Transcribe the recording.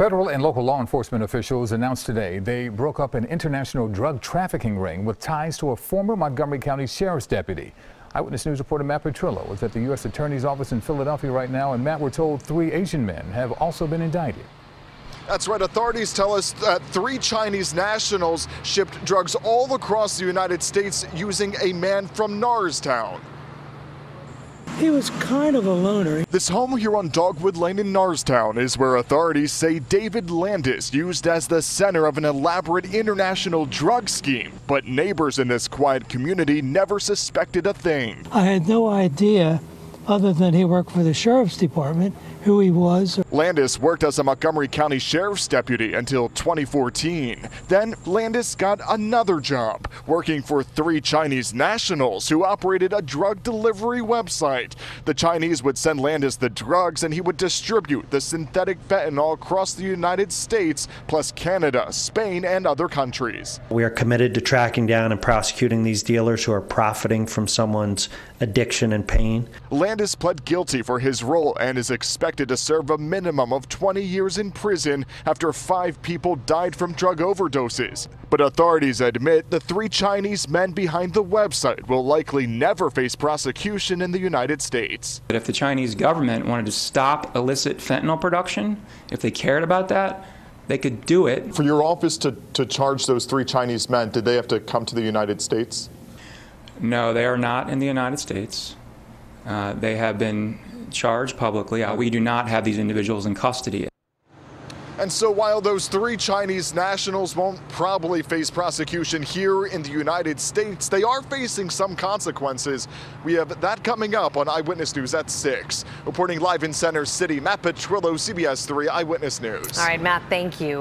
Federal and local law enforcement officials announced today they broke up an international drug trafficking ring with ties to a former Montgomery County Sheriff's deputy. Eyewitness News reporter Matt Petrillo is at the U.S. Attorney's Office in Philadelphia right now, and Matt, we're told three Asian men have also been indicted. That's right. Authorities tell us that three Chinese nationals shipped drugs all across the United States using a man from Norristown. He was kind of a loner. This home here on Dogwood Lane in Norristown is where authorities say David Landis used as the center of an elaborate international drug scheme. But neighbors in this quiet community never suspected a thing. I had no idea other than he worked for the sheriff's department, who he was. Landis worked as a Montgomery County Sheriff's deputy until 2014. Then Landis got another job, working for three Chinese nationals who operated a drug delivery website. The Chinese would send Landis the drugs and he would distribute the synthetic fentanyl across the United States, plus Canada, Spain, and other countries. We are committed to tracking down and prosecuting these dealers who are profiting from someone's addiction and pain. Landis pled guilty for his role and is expected to serve a minimum of 20 years in prison after five people died from drug overdoses. But authorities admit the three Chinese men behind the website will likely never face prosecution in the United States. But if the Chinese government wanted to stop illicit fentanyl production, if they cared about that, they could do it. For your office to, to charge those three Chinese men, did they have to come to the United States? No, they are not in the United States. Uh, they have been charged publicly. Uh, we do not have these individuals in custody. And so while those three Chinese nationals won't probably face prosecution here in the United States, they are facing some consequences. We have that coming up on Eyewitness News at 6. Reporting live in Center City, Matt Petrillo, CBS 3 Eyewitness News. All right, Matt, thank you.